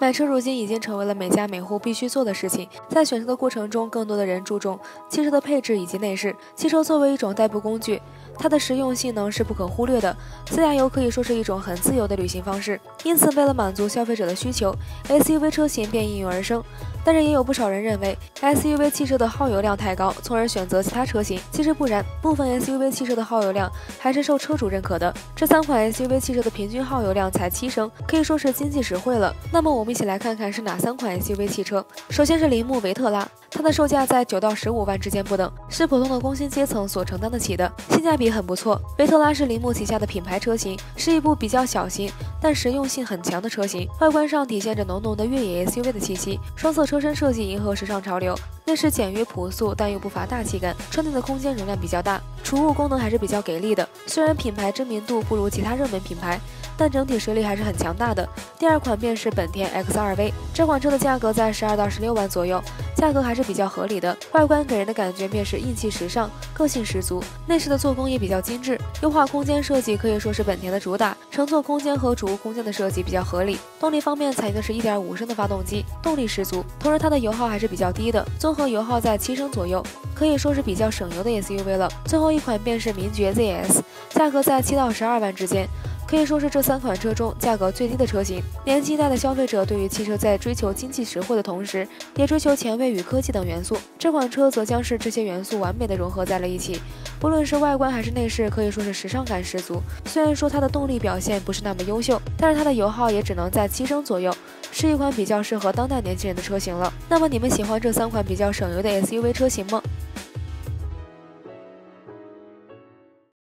买车如今已经成为了每家每户必须做的事情。在选车的过程中，更多的人注重汽车的配置以及内饰。汽车作为一种代步工具，它的实用性能是不可忽略的。自驾游可以说是一种很自由的旅行方式，因此为了满足消费者的需求，SUV 车型便应运而生。但是也有不少人认为 SUV 汽车的耗油量太高，从而选择其他车型。其实不然，部分 SUV 汽车的耗油量还是受车主认可的。这三款 SUV 汽车的平均耗油量才七升，可以说是经济实惠了。那么我们一起来看看是哪三款 SUV 汽车。首先是铃木维特拉，它的售价在九到十五万之间不等，是普通的工薪阶层所承担得起的，性价比很不错。维特拉是铃木旗下的品牌车型，是一部比较小型但实用性很强的车型，外观上体现着浓浓的越野 SUV 的气息，双色车。身设计迎合时尚潮流，内饰简约朴素，但又不乏大气感。车内的空间容量比较大，储物功能还是比较给力的。虽然品牌知名度不如其他热门品牌。但整体实力还是很强大的。第二款便是本田 X2V，这款车的价格在十二到十六万左右，价格还是比较合理的。外观给人的感觉便是硬气时尚，个性十足。内饰的做工也比较精致，优化空间设计可以说是本田的主打。乘坐空间和储物空间的设计比较合理。动力方面采用的是一点五升的发动机，动力十足。同时它的油耗还是比较低的，综合油耗在七升左右，可以说是比较省油的 SUV 了。最后一款便是名爵 ZS，价格在七到十二万之间。可以说是这三款车中价格最低的车型。年轻一代的消费者对于汽车在追求经济实惠的同时，也追求前卫与科技等元素。这款车则将是这些元素完美的融合在了一起，不论是外观还是内饰，可以说是时尚感十足。虽然说它的动力表现不是那么优秀，但是它的油耗也只能在七升左右，是一款比较适合当代年轻人的车型了。那么你们喜欢这三款比较省油的 SUV 车型吗？